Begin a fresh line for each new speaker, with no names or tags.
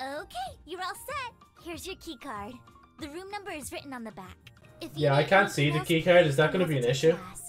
Okay, you're all set. Here's your key card. The room number is written on the back.
Yeah, I can't see the key card. Is that gonna be an issue?
Class.